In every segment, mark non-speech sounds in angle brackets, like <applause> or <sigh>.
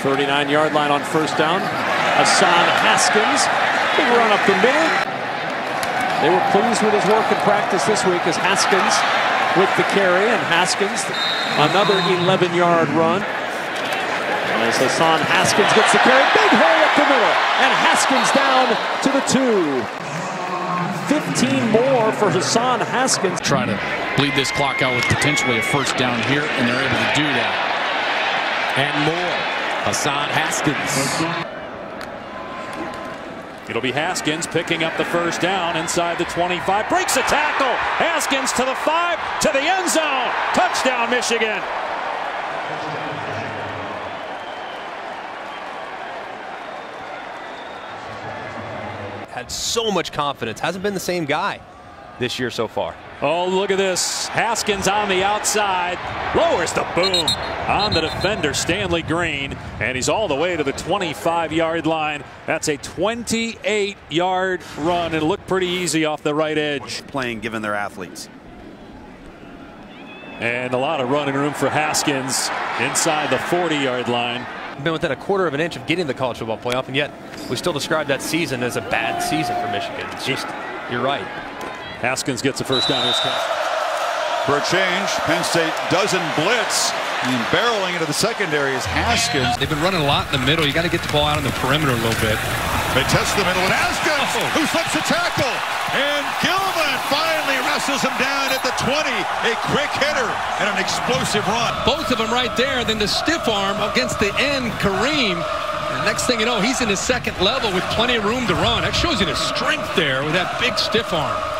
39-yard line on first down. Hassan Haskins, big run up the middle. They were pleased with his work in practice this week as Haskins with the carry, and Haskins another 11-yard run. As Hassan Haskins gets the carry, big hole up the middle, and Haskins down to the two. 15 more for Hassan Haskins. Try to bleed this clock out with potentially a first down here, and they're able to do that. And more. Hassan Haskins. It'll be Haskins picking up the first down inside the 25. Breaks a tackle. Haskins to the five, to the end zone. Touchdown, Michigan. Had so much confidence. Hasn't been the same guy this year so far. Oh, look at this. Haskins on the outside. Lowers the boom on the defender, Stanley Green. And he's all the way to the 25 yard line. That's a 28 yard run. It looked pretty easy off the right edge. Playing given their athletes. And a lot of running room for Haskins inside the 40 yard line. Been within a quarter of an inch of getting the college football playoff, and yet we still describe that season as a bad season for Michigan. It's just, you're right. Haskins gets the first down. For a change, Penn State doesn't blitz. And barreling into the secondary is Haskins. They've been running a lot in the middle. You got to get the ball out on the perimeter a little bit. They test the middle, and Haskins, oh. who slips a tackle, and Gilman finally wrestles him down at the 20. A quick hitter and an explosive run. Both of them right there. Then the stiff arm against the end, Kareem. And next thing you know, he's in his second level with plenty of room to run. That shows you the strength there with that big stiff arm.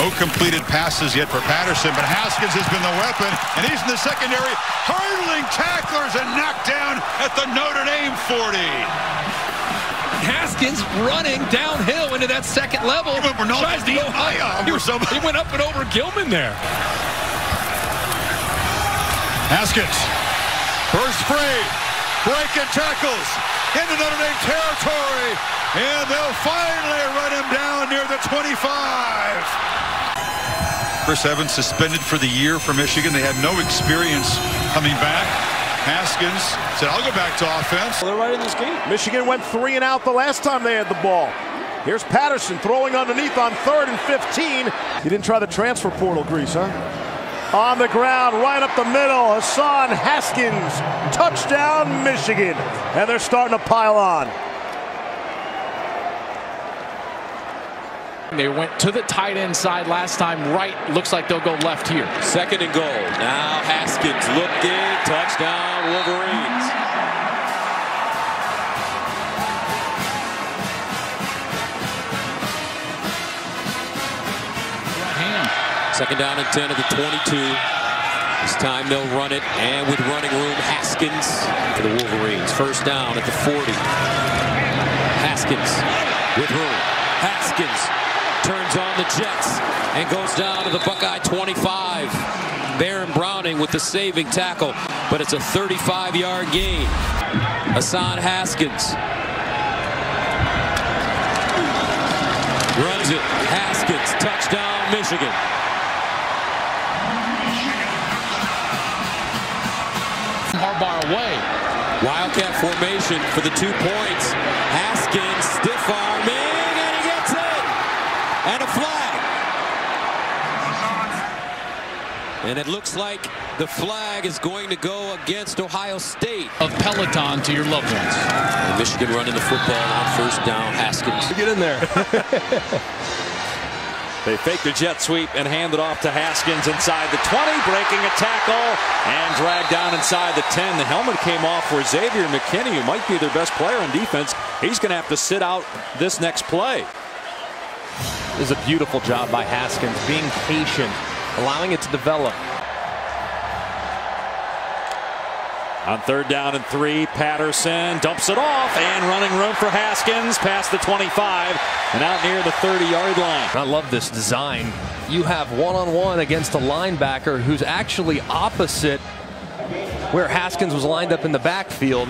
No completed passes yet for Patterson, but Haskins has been the weapon, and he's in the secondary, hurdling tacklers and knocked down at the Notre Dame 40. Haskins running downhill into that second level. He went, tries to go high he, he went up and over Gilman there. Haskins, first free, breaking tackles into Notre Dame territory, and they'll finally run him down near the 25. Chris Evans suspended for the year for Michigan. They had no experience coming back. Haskins said, I'll go back to offense. Well, they're right in this game. Michigan went three and out the last time they had the ball. Here's Patterson throwing underneath on third and 15. You didn't try the transfer portal, Grease, huh? On the ground, right up the middle, Hassan Haskins. Touchdown, Michigan. And they're starting to pile on. They went to the tight end side last time right. Looks like they'll go left here. Second and goal. Now Haskins looking. Touchdown Wolverines. Second down and 10 of the 22. This time they'll run it, and with running room, Haskins for the Wolverines. First down at the 40. Haskins with room. Haskins turns on the Jets and goes down to the Buckeye 25. Baron Browning with the saving tackle, but it's a 35-yard gain. Hassan Haskins runs it. Haskins, touchdown, Michigan. Harbaugh away. Wildcat formation for the two points. Haskins, stiff arm a flag. And it looks like the flag is going to go against Ohio State. Of Peloton to your loved ones. And Michigan running the football on first down. Haskins. Get in there. <laughs> They fake the jet sweep and hand it off to Haskins inside the 20, breaking a tackle and dragged down inside the 10. The helmet came off for Xavier McKinney, who might be their best player on defense. He's going to have to sit out this next play. Is a beautiful job by Haskins, being patient, allowing it to develop. On third down and three, Patterson dumps it off and running room for Haskins past the 25 and out near the 30 yard line. I love this design. You have one on one against a linebacker who's actually opposite where Haskins was lined up in the backfield.